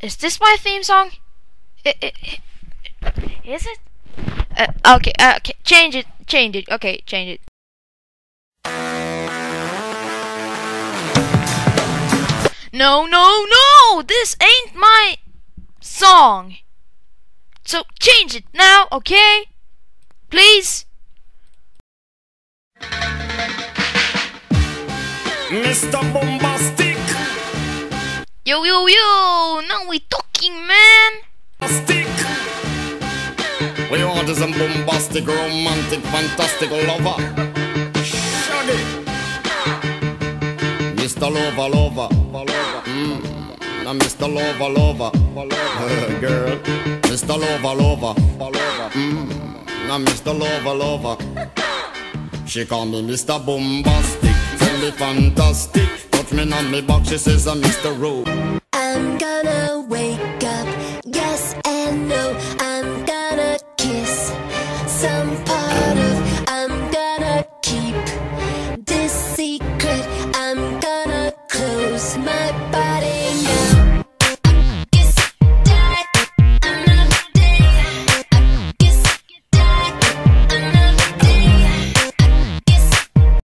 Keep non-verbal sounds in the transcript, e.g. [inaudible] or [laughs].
Is this my theme song? Is it? Uh, okay, uh, okay, change it, change it. Okay, change it. No, no, no! This ain't my song. So change it now, okay? Please. Mr. Boombastic, Yo, yo, yo! Now we talking, man. stick. We is a boombastic, romantic, fantastic lover. Shaggy. Mr. Lover, lover. Mm. Now Mr. Lover, lover. [laughs] Girl. Mr. Lover, lover. Mm. Now Mr. Lover, lover. She call me Mr. Boombastic, tell me fantastic. Touch on me back, she says I'm Mr. Rowe. I'm gonna wake